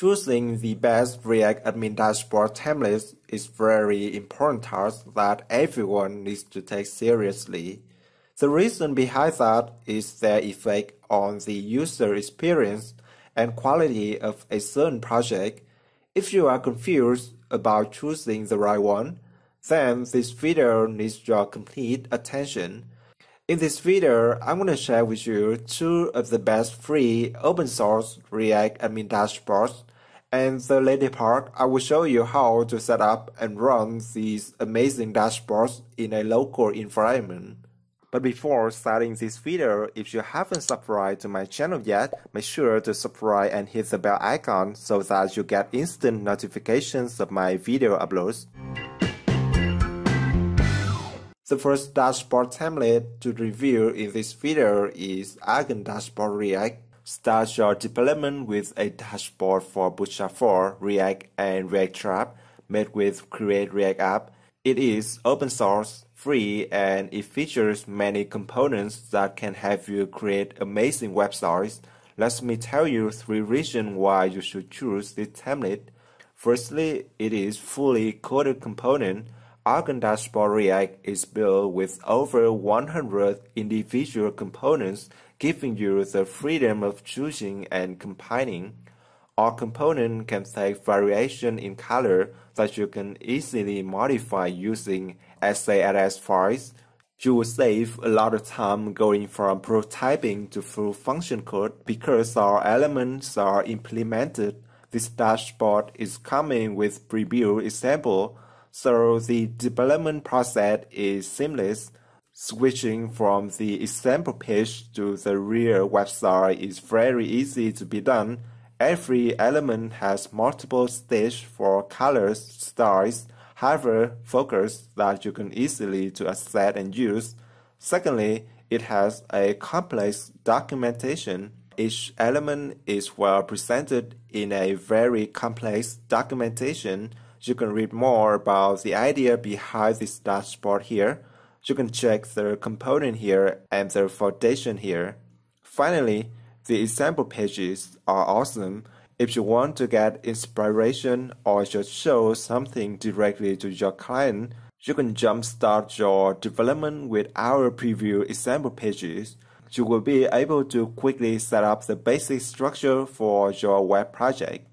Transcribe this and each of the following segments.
Choosing the best React admin dashboard templates is very important task that everyone needs to take seriously. The reason behind that is their effect on the user experience and quality of a certain project. If you are confused about choosing the right one, then this video needs your complete attention. In this video, I'm going to share with you two of the best free open source React admin dashboards. And the later part, I will show you how to set up and run these amazing dashboards in a local environment. But before starting this video, if you haven't subscribed to my channel yet, make sure to subscribe and hit the bell icon so that you get instant notifications of my video uploads. The first dashboard template to review in this video is Argon Dashboard React. Start your development with a dashboard for Bootstrap 4, React, and Reactstrap made with Create React App. It is open source, free, and it features many components that can help you create amazing websites. Let me tell you three reasons why you should choose this template. Firstly, it is fully coded component. Argon Dashboard React is built with over 100 individual components, giving you the freedom of choosing and compiling. Our component can take variation in color that you can easily modify using SASS files. You will save a lot of time going from prototyping to full function code because our elements are implemented. This dashboard is coming with preview example, so the development process is seamless. Switching from the example page to the real website is very easy to be done Every element has multiple stages for colors, styles, hover, focus that you can easily to access and use. Secondly, it has a complex documentation. Each element is well presented in a very complex documentation. You can read more about the idea behind this dashboard here. You can check the component here and the foundation here. Finally, the example pages are awesome if you want to get inspiration or just show something directly to your client. You can jumpstart your development with our preview example pages. You will be able to quickly set up the basic structure for your web project.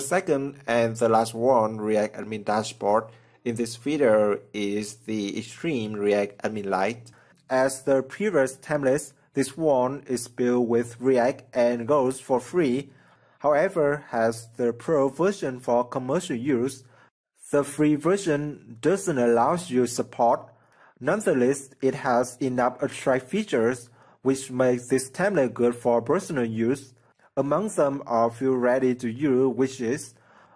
The second and the last one React Admin dashboard in this video is the Xtreme React Admin Lite. As the previous templates, this one is built with React and goes for free. However, has the Pro version for commercial use. The free version doesn't allow you support. Nonetheless, it has enough attract features which makes this template good for personal use. Among them are few ready-to-use widgets,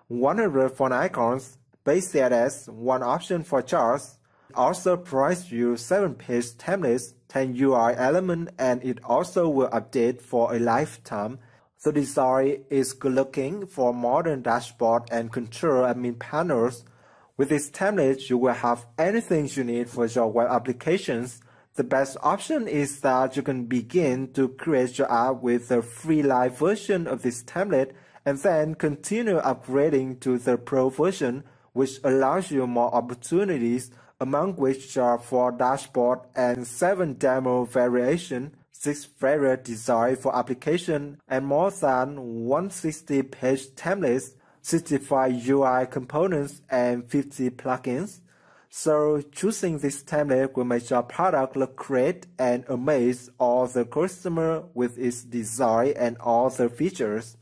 100 font icons, base CSS, one option for charts, also provides you 7-page templates, 10 UI elements, and it also will update for a lifetime. The design is good looking for modern dashboard and control admin panels. With this template, you will have anything you need for your web applications. The best option is that you can begin to create your app with the free lite version of this template and then continue upgrading to the pro version, which allows you more opportunities, among which are four dashboard and seven demo variation, six variant design for application, and more than 160 page templates, 65 UI components, and 50 plugins. So choosing this template will make your product look great and amaze all the customer with its design and all the features.